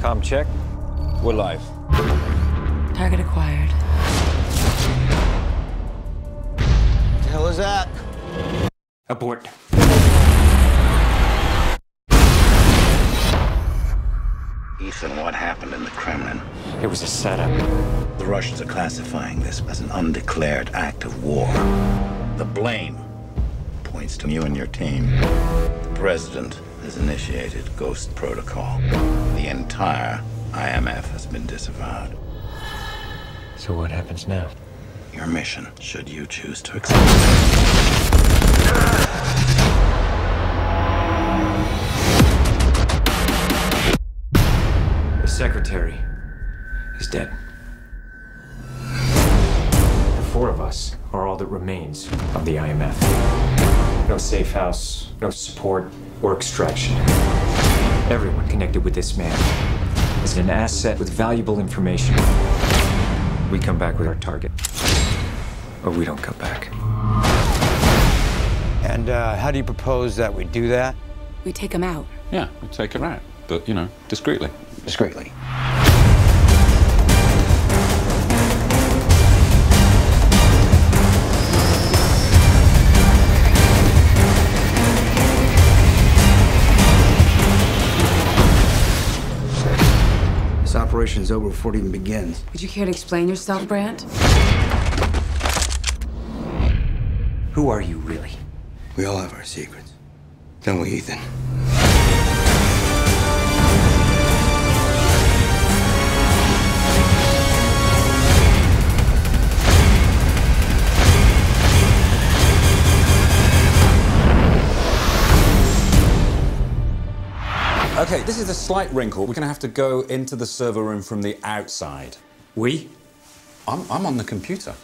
Com check. We're live. Target acquired. The hell is that? Abort. Ethan, what happened in the Kremlin? It was a setup. The Russians are classifying this as an undeclared act of war. The blame points to you and your team. The president has initiated Ghost Protocol. The entire IMF has been disavowed. So what happens now? Your mission, should you choose to accept it. The secretary is dead. The four of us are all that remains of the IMF. No safe house, no support or extraction. Everyone connected with this man is an asset with valuable information. We come back with our target. Or we don't come back. And uh, how do you propose that we do that? We take him out. Yeah, we take him out, but you know, discreetly. Discreetly. Operation's over before it even begins. Would you care to explain yourself, Brandt? Who are you really? We all have our secrets. Don't we, Ethan? Okay, this is a slight wrinkle. We're going to have to go into the server room from the outside. We? I'm, I'm on the computer.